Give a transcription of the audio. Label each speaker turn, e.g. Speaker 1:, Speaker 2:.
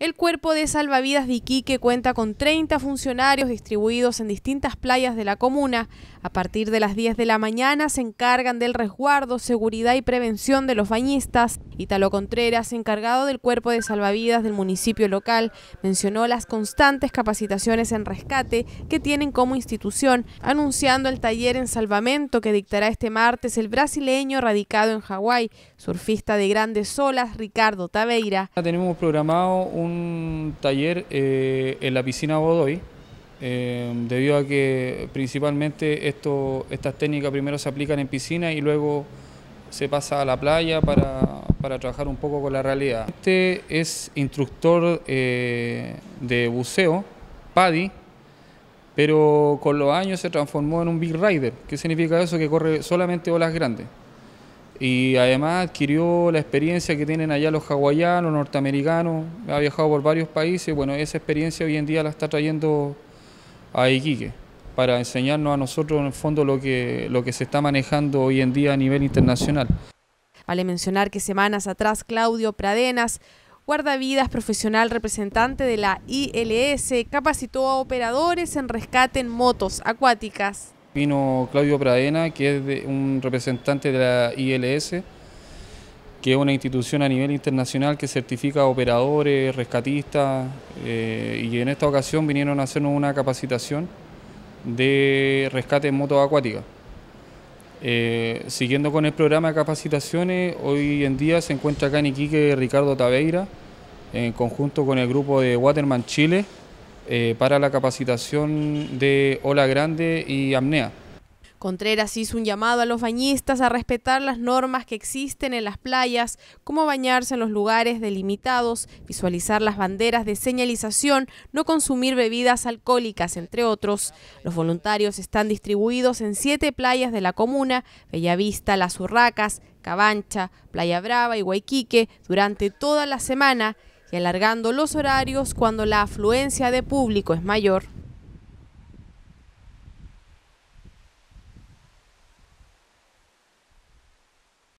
Speaker 1: El cuerpo de salvavidas de Iquique cuenta con 30 funcionarios distribuidos en distintas playas de la comuna. A partir de las 10 de la mañana se encargan del resguardo, seguridad y prevención de los bañistas. Italo Contreras, encargado del cuerpo de salvavidas del municipio local, mencionó las constantes capacitaciones en rescate que tienen como institución, anunciando el taller en salvamento que dictará este martes el brasileño radicado en Hawái, surfista de grandes olas Ricardo Taveira.
Speaker 2: Tenemos programado un taller eh, en la piscina Godoy, eh, debido a que principalmente estas técnicas primero se aplican en piscina y luego se pasa a la playa para, trabajar un poco con la realidad. Este es instructor eh, de buceo, PADI, pero con los años se transformó en un Big Rider. ¿Qué significa eso? Que corre solamente olas grandes y además adquirió la experiencia que tienen allá los hawaianos, norteamericanos, ha viajado por varios países, bueno, esa experiencia hoy en día la está trayendo a Iquique para enseñarnos a nosotros en el fondo lo que, lo que se está manejando hoy en día a nivel internacional.
Speaker 1: Vale mencionar que semanas atrás Claudio Pradenas, guardavidas profesional representante de la ILS, capacitó a operadores en rescate en motos acuáticas.
Speaker 2: Vino Claudio Pradena, que es un representante de la ILS, que es una institución a nivel internacional que certifica operadores, rescatistas, eh, y en esta ocasión vinieron a hacernos una capacitación de rescate en moto acuática. Eh, siguiendo con el programa de capacitaciones, hoy en día se encuentra acá en Iquique Ricardo Taveira, en conjunto con el grupo de Waterman Chile, eh, para la capacitación de ola grande y apnea.
Speaker 1: Contreras hizo un llamado a los bañistas a respetar las normas que existen en las playas, como bañarse en los lugares delimitados, visualizar las banderas de señalización, no consumir bebidas alcohólicas, entre otros. Los voluntarios están distribuidos en siete playas de la comuna, Bellavista, Las Urracas, Cabancha, Playa Brava y Guayquique, durante toda la semana y alargando los horarios cuando la afluencia de público es mayor.